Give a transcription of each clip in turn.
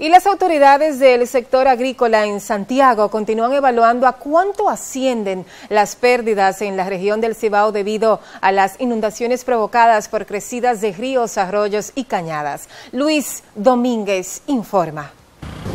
Y las autoridades del sector agrícola en Santiago continúan evaluando a cuánto ascienden las pérdidas en la región del Cibao debido a las inundaciones provocadas por crecidas de ríos, arroyos y cañadas. Luis Domínguez informa.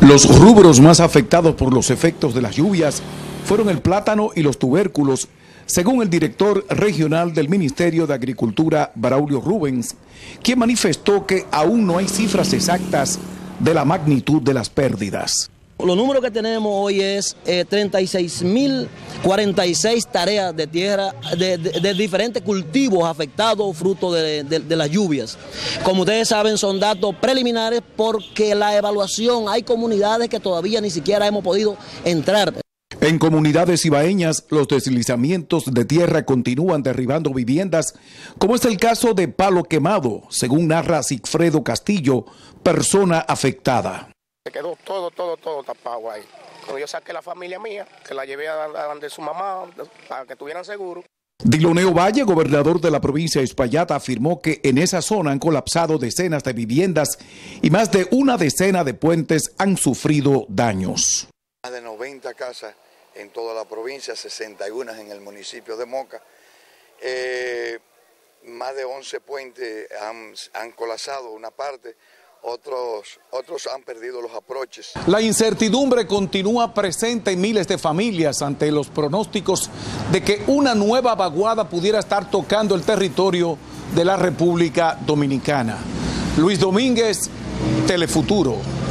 Los rubros más afectados por los efectos de las lluvias fueron el plátano y los tubérculos, según el director regional del Ministerio de Agricultura, Braulio Rubens, quien manifestó que aún no hay cifras exactas de la magnitud de las pérdidas. Los números que tenemos hoy es eh, 36.046 tareas de tierra de, diferentes cultivos afectados fruto de, de, las lluvias. Como ustedes saben son datos preliminares porque la evaluación hay comunidades que todavía ni siquiera hemos podido entrar. En comunidades ibaeñas, los deslizamientos de tierra continúan derribando viviendas, como es el caso de Palo Quemado, según narra Sigfredo Castillo, persona afectada. Se quedó todo, todo, todo tapado ahí. Cuando yo saqué la familia mía, que la llevé a, donde su mamá, para que tuvieran seguro. Diloneo Valle, gobernador de la provincia de Espaillat, afirmó que en esa zona han colapsado decenas de viviendas y más de una decena de puentes han sufrido daños. Más de 90 casas en toda la provincia, 61 en el municipio de Moca. Eh, más de 11 puentes han, colapsado una parte, otros, otros han perdido los aproches. La incertidumbre continúa presente en miles de familias ante los pronósticos de que una nueva vaguada pudiera estar tocando el territorio de la República Dominicana. Luis Domínguez, Telefuturo.